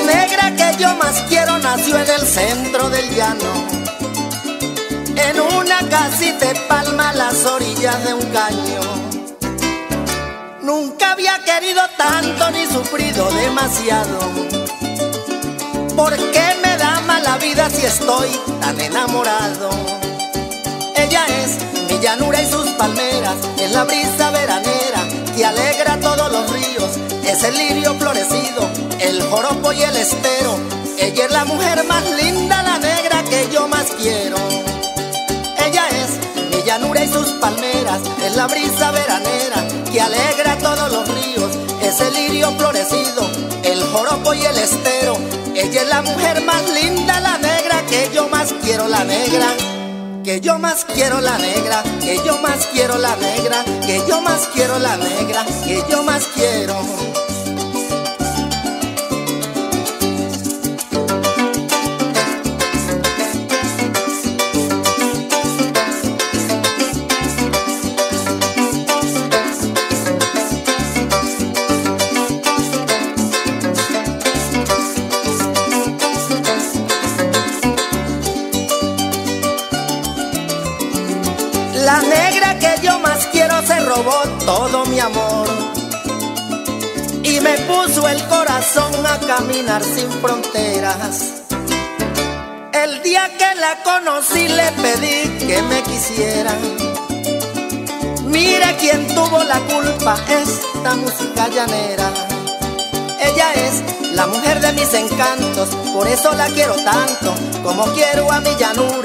negra que yo más quiero nació en el centro del llano, en una casita de palma a las orillas de un caño. Nunca había querido tanto ni sufrido demasiado. ¿Por qué me da mala vida si estoy tan enamorado? Ella es mi llanura y sus palmeras, es la brisa veranera que alegra todos los ríos, es el lirio florecido, joropo y el estero. Ella es la mujer más linda, la negra que yo más quiero. Ella es mi llanura y sus palmeras, es la brisa veranera que alegra todos los ríos, es el lirio florecido, el joropo y el estero. Ella es la mujer más linda, la negra que yo más quiero, la negra que yo más quiero la negra, que yo más quiero la negra, que yo más quiero la negra, que yo más quiero. La negra que yo más quiero se robó todo mi amor y me puso el corazón a caminar sin fronteras. El día que la conocí le pedí que me quisiera. Mira quién tuvo la culpa, esta música llanera. Ella es la mujer de mis encantos, por eso la quiero tanto, como quiero a mi llanura,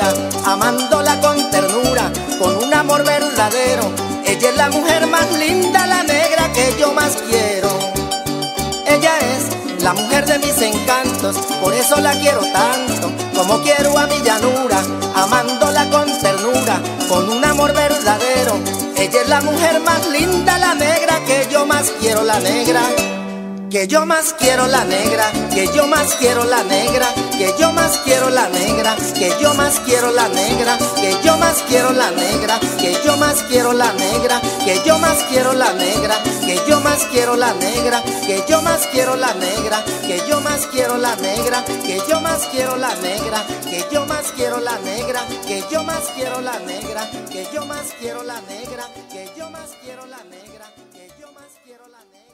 la mujer más linda, la negra que yo más quiero. Ella es la mujer de mis encantos, por eso la quiero tanto, como quiero a mi llanura, amándola con ternura, con un amor verdadero. Ella es la mujer más linda, la negra que yo más quiero, la negra. Que yo más quiero la negra, que yo más quiero la negra, que yo más quiero la negra, que yo más quiero la negra, que yo más quiero la negra, que yo más quiero la negra, que yo más quiero la negra, que yo más quiero la negra, que yo más quiero la negra, que yo más quiero la negra, que yo más quiero la negra, que yo más quiero la negra, que yo más quiero la negra, que yo más quiero la negra, que yo más quiero la negra.